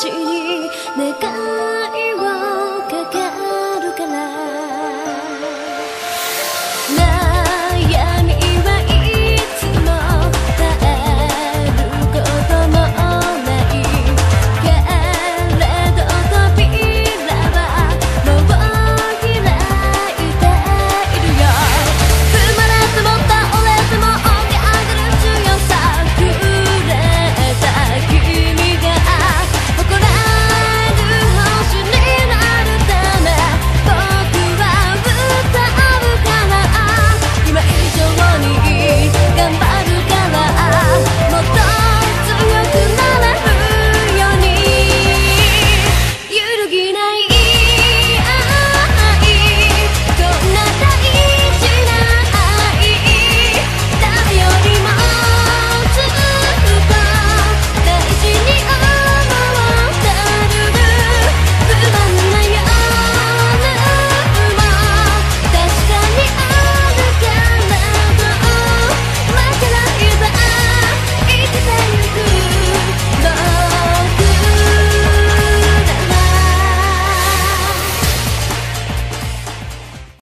私に願